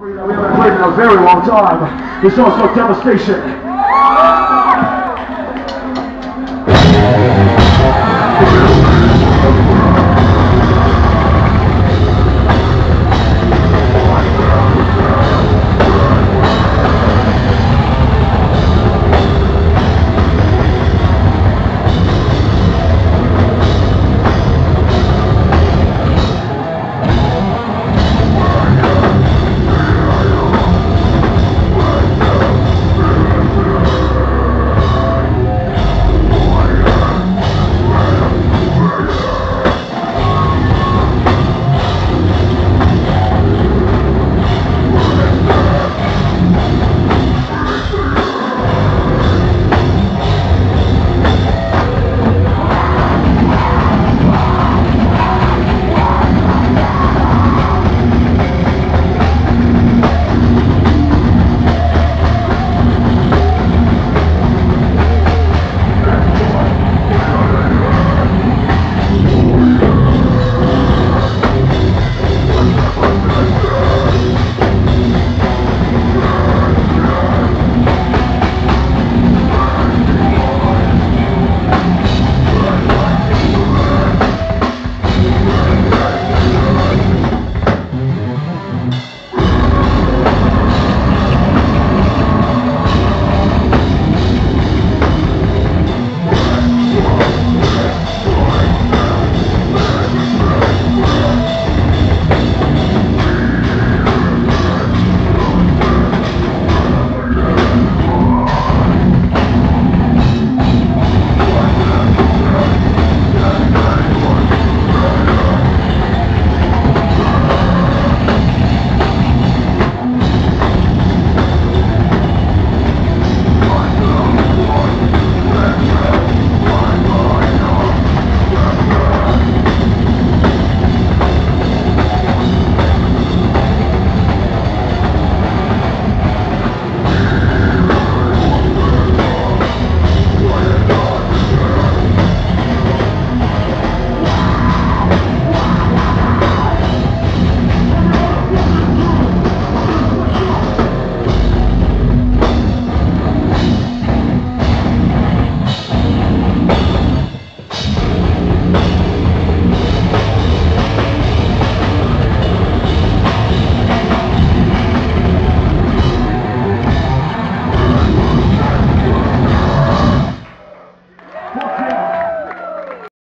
We haven't played in a very long time. This also Devastation.